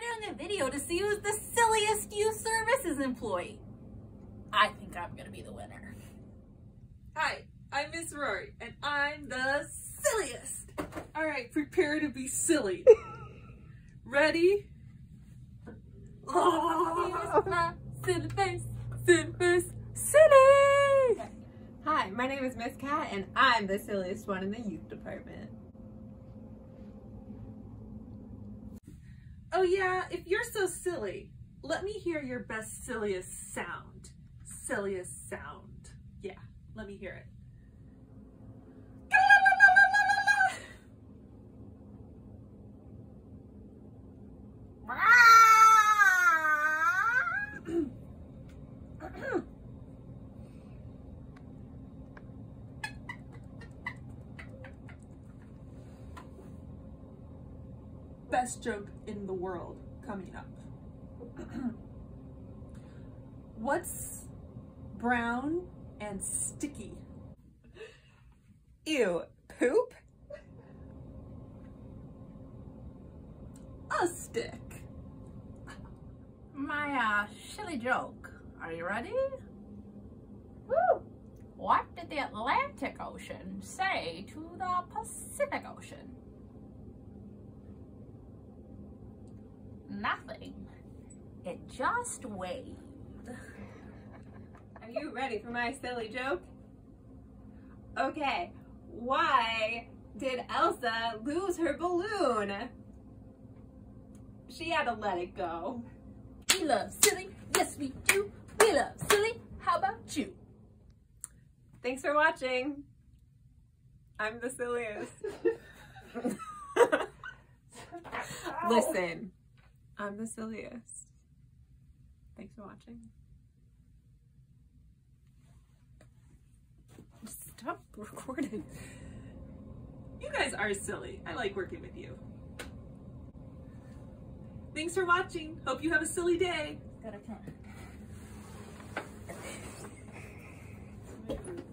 we're doing a video to see who's the silliest youth services employee. I think I'm gonna be the winner. Hi, I'm Miss Rory, and I'm the silliest. All right, prepare to be silly. Ready? Oh. Here's my silly face, silly face, silly! Hi, my name is Miss Kat, and I'm the silliest one in the youth department. Oh yeah, if you're so silly, let me hear your best silliest sound. Silliest sound. Yeah, let me hear it. Best joke in the world coming up. What's brown and sticky? Ew, poop? A stick. My uh, silly joke. Are you ready? Woo! What did the Atlantic Ocean say to the Pacific Ocean? Nothing. It just waved. Are you ready for my silly joke? Okay, why did Elsa lose her balloon? She had to let it go. We love silly. Yes, we do. We love silly. How about you? Thanks for watching. I'm the silliest. Listen, I'm the silliest. Thanks for watching. Stop recording. You guys are silly. I like working with you. Thanks for watching. Hope you have a silly day. Gotta.